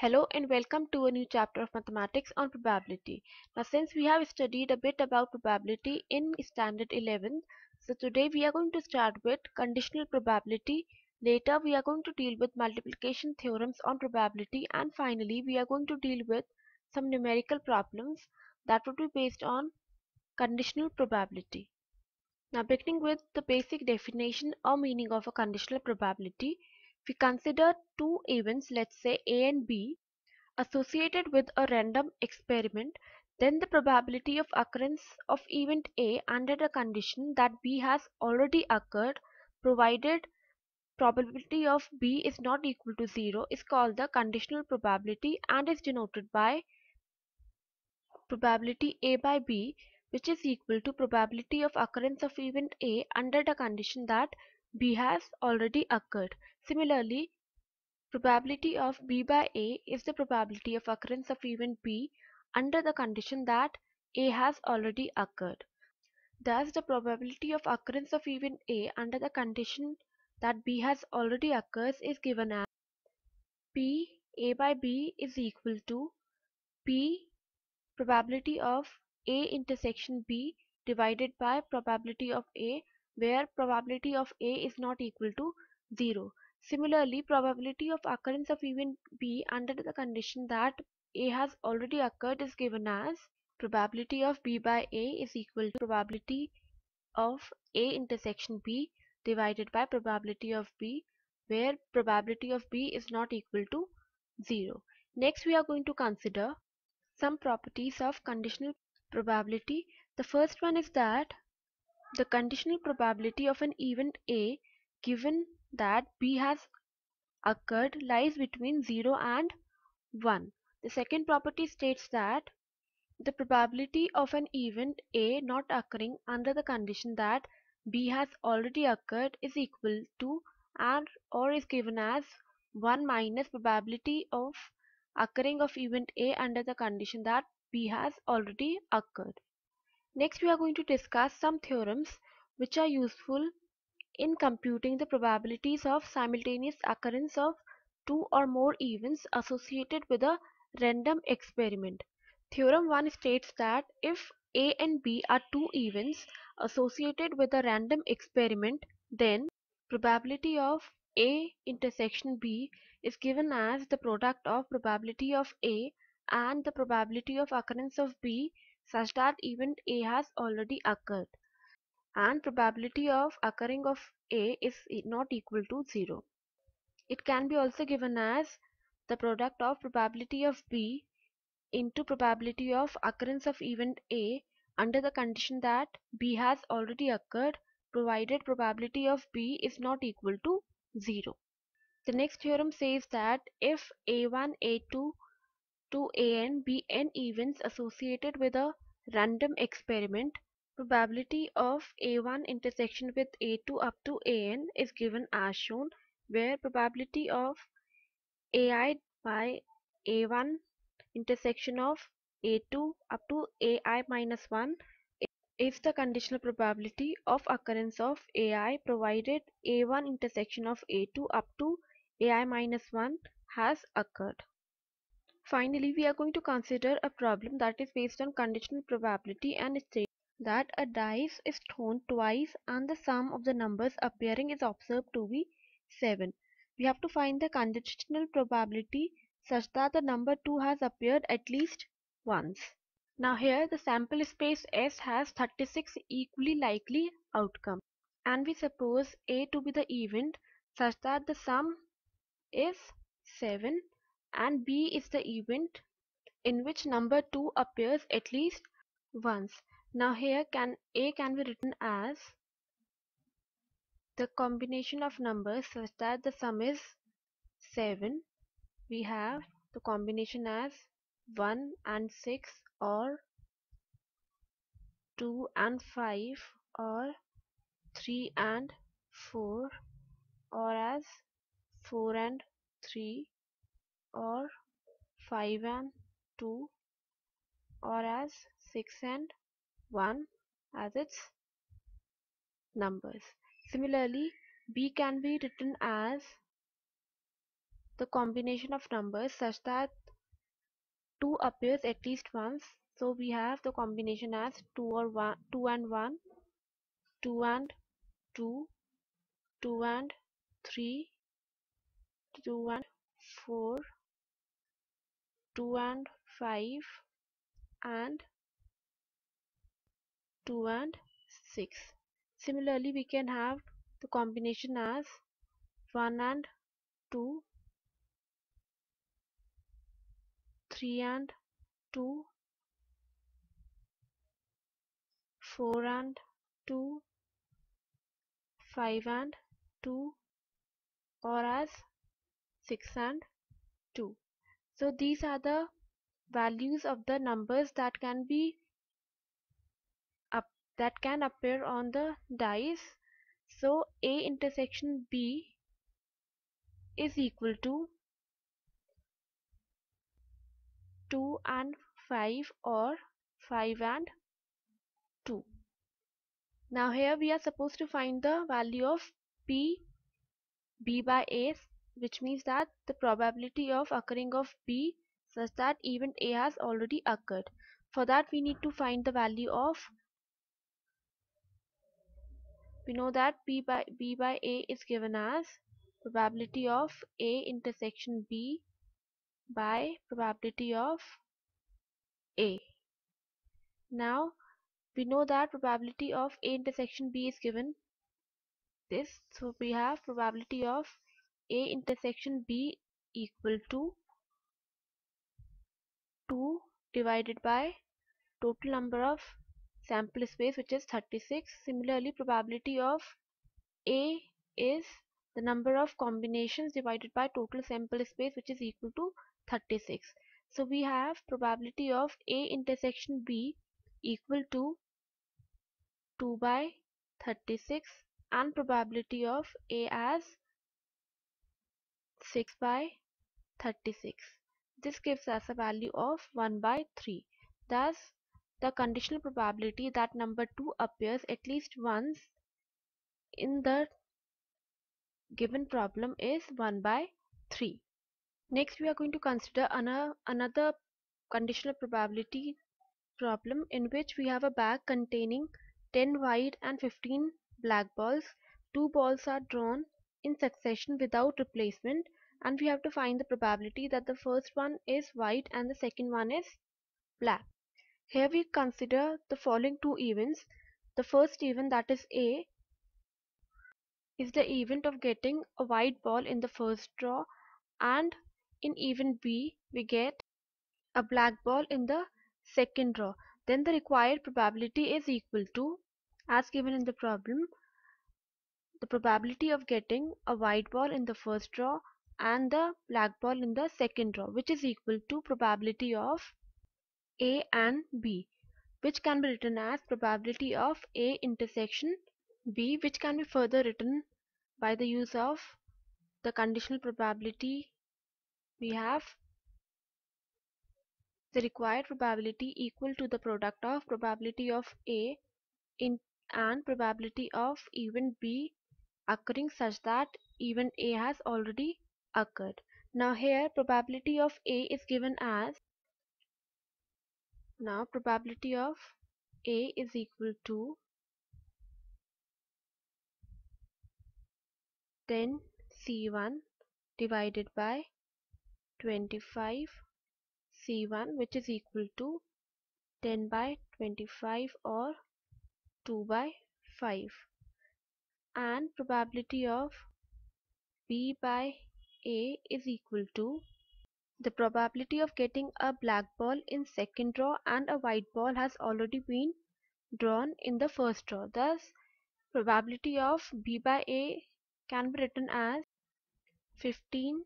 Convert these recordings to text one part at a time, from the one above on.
Hello and welcome to a new chapter of mathematics on probability. Now since we have studied a bit about probability in standard 11, so today we are going to start with conditional probability. Later we are going to deal with multiplication theorems on probability and finally we are going to deal with some numerical problems that would be based on conditional probability. Now beginning with the basic definition or meaning of a conditional probability, we consider two events let's say A and B associated with a random experiment then the probability of occurrence of event A under the condition that B has already occurred provided probability of B is not equal to 0 is called the conditional probability and is denoted by probability A by B which is equal to probability of occurrence of event A under the condition that B has already occurred. Similarly, probability of B by A is the probability of occurrence of event B under the condition that A has already occurred. Thus, the probability of occurrence of event A under the condition that B has already occurred is given as P A by B is equal to P probability of A intersection B divided by probability of A where probability of A is not equal to 0. Similarly, probability of occurrence of event B under the condition that A has already occurred is given as probability of B by A is equal to probability of A intersection B divided by probability of B where probability of B is not equal to 0. Next we are going to consider some properties of conditional probability. The first one is that the conditional probability of an event A given that B has occurred lies between 0 and 1. The second property states that the probability of an event A not occurring under the condition that B has already occurred is equal to and or is given as 1 minus probability of occurring of event A under the condition that B has already occurred. Next we are going to discuss some theorems which are useful in computing the probabilities of simultaneous occurrence of two or more events associated with a random experiment. Theorem 1 states that if A and B are two events associated with a random experiment then probability of A intersection B is given as the product of probability of A and the probability of occurrence of B such that event A has already occurred and probability of occurring of A is not equal to 0. It can be also given as the product of probability of B into probability of occurrence of event A under the condition that B has already occurred provided probability of B is not equal to 0. The next theorem says that if A1, A2 to AN be n events associated with a random experiment probability of A1 intersection with A2 up to AN is given as shown where probability of AI by A1 intersection of A2 up to AI minus 1 is the conditional probability of occurrence of AI provided A1 intersection of A2 up to AI minus 1 has occurred. Finally, we are going to consider a problem that is based on conditional probability and states that a dice is thrown twice and the sum of the numbers appearing is observed to be 7. We have to find the conditional probability such that the number 2 has appeared at least once. Now here the sample space S has 36 equally likely outcomes and we suppose A to be the event such that the sum is 7 and B is the event in which number 2 appears at least once. Now here can A can be written as the combination of numbers such that the sum is 7. We have the combination as 1 and 6 or 2 and 5 or 3 and 4 or as 4 and 3 or 5 and 2 or as 6 and 1 as its numbers. Similarly, B can be written as the combination of numbers such that 2 appears at least once. So we have the combination as 2 or 1, 2 and 1, 2 and 2, 2 and 3, 2 and 4, 2 and 5 and 2 and 6. Similarly, we can have the combination as 1 and 2, 3 and 2, 4 and 2, 5 and 2 or as 6 and 2. So these are the values of the numbers that can be up that can appear on the dice. So A intersection B is equal to 2 and 5 or 5 and 2. Now here we are supposed to find the value of P B by A which means that the probability of occurring of B such that event A has already occurred. For that we need to find the value of we know that P by B by A is given as probability of A intersection B by probability of A. Now we know that probability of A intersection B is given this so we have probability of A intersection B equal to 2 divided by total number of sample space which is 36 similarly probability of A is the number of combinations divided by total sample space which is equal to 36 so we have probability of A intersection B equal to 2 by 36 and probability of A as 6 by 36 this gives us a value of 1 by 3. Thus, the conditional probability that number 2 appears at least once in the given problem is 1 by 3. Next, we are going to consider another conditional probability problem in which we have a bag containing 10 white and 15 black balls. Two balls are drawn in succession without replacement and we have to find the probability that the first one is white and the second one is black. Here we consider the following two events. The first event that is A is the event of getting a white ball in the first draw and in event B we get a black ball in the second draw. Then the required probability is equal to as given in the problem the probability of getting a white ball in the first draw and the black ball in the second row which is equal to probability of A and B which can be written as probability of A intersection B which can be further written by the use of the conditional probability we have. The required probability equal to the product of probability of A in and probability of event B occurring such that event A has already occurred. Now here probability of A is given as now probability of A is equal to 10 C1 divided by 25 C1 which is equal to 10 by 25 or 2 by 5 and probability of B by a is equal to the probability of getting a black ball in second draw and a white ball has already been drawn in the first draw. Thus, probability of B by A can be written as 15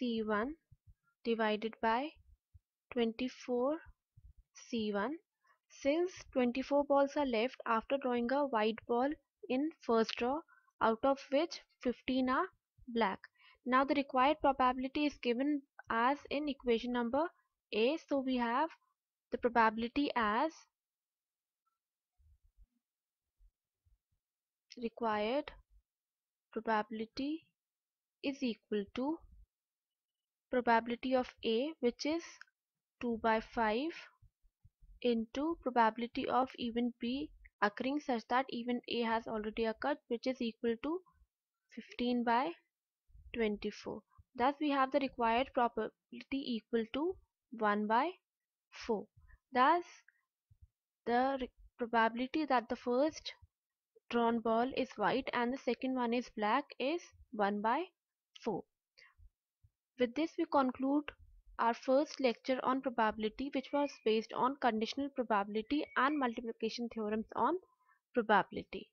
C1 divided by 24 C1 since 24 balls are left after drawing a white ball in first row out of which 15 are black. Now the required probability is given as in equation number A. So we have the probability as required probability is equal to probability of A which is 2 by 5 into probability of event B occurring such that event A has already occurred which is equal to 15 by 24. Thus we have the required probability equal to 1 by 4. Thus the probability that the first drawn ball is white and the second one is black is 1 by 4. With this we conclude our first lecture on probability which was based on conditional probability and multiplication theorems on probability.